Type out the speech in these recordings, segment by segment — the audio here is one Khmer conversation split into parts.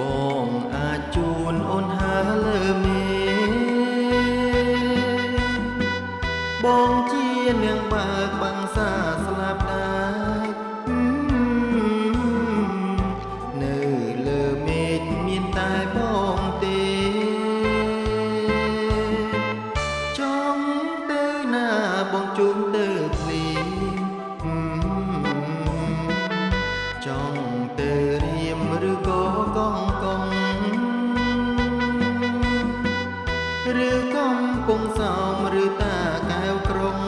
បងអាចជូនអូនហើលើមេបងជានាងបើកបាំងសាស្លាប់ដាច់នៅលើមេឃមានតែបងទេចង់ទៅណាបងជូនទៅភ្លី រៀមឬក៏កងកងឬកំពុងសោមឬតាកែវក្រុង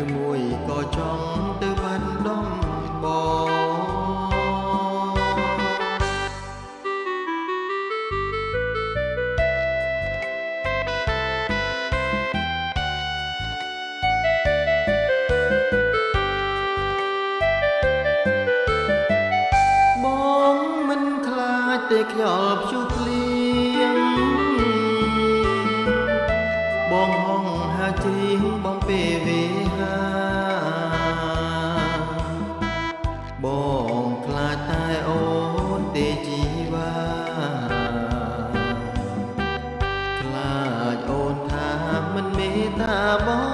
ឬមួយក៏ចង់ទៅ ពេលខ្យល់ព្យុះភ្លៀងបងហងហៅជ្រៀងបងពេលវេហាបងខ្លាចតែអូនទេជីវ៉ាខ្លាចអូនថាមិនមេត្តាបង